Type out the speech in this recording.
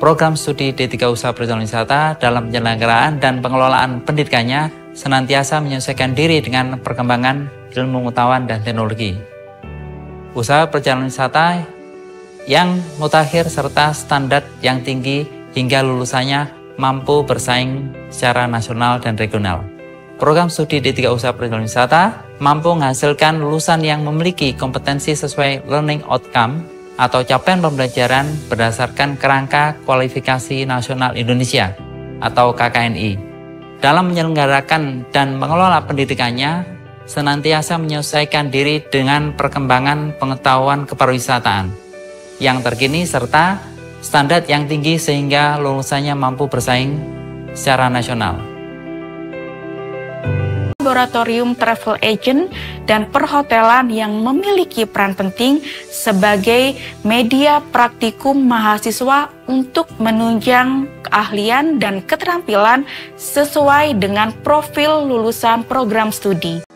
program studi D3 Usaha Perjalanan Wisata dalam penyelenggaraan dan pengelolaan pendidikannya senantiasa menyesuaikan diri dengan perkembangan ilmu pengetahuan dan teknologi. Usaha perjalanan wisata yang mutakhir serta standar yang tinggi hingga lulusannya mampu bersaing secara nasional dan regional. Program studi D3 Usaha Perjalanan Wisata mampu menghasilkan lulusan yang memiliki kompetensi sesuai learning outcome atau capaian pembelajaran berdasarkan kerangka kualifikasi nasional Indonesia atau KKNI dalam menyelenggarakan dan mengelola pendidikannya senantiasa menyelesaikan diri dengan perkembangan pengetahuan kepariwisataan yang terkini serta standar yang tinggi sehingga lulusannya mampu bersaing secara nasional. Laboratorium travel agent dan perhotelan yang memiliki peran penting sebagai media praktikum mahasiswa untuk menunjang keahlian dan keterampilan sesuai dengan profil lulusan program studi.